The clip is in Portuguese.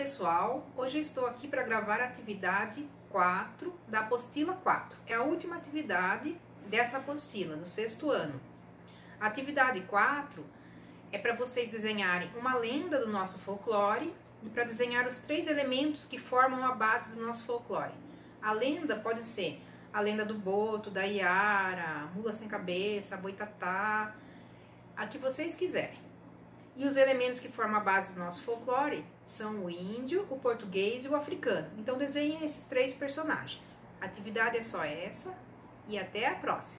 pessoal, hoje eu estou aqui para gravar a atividade 4 da apostila 4. É a última atividade dessa apostila, do sexto ano. A atividade 4 é para vocês desenharem uma lenda do nosso folclore e para desenhar os três elementos que formam a base do nosso folclore. A lenda pode ser a lenda do boto, da iara, mula sem cabeça, boitatá, a que vocês quiserem. E os elementos que formam a base do nosso folclore são o índio, o português e o africano. Então desenhem esses três personagens. A atividade é só essa e até a próxima.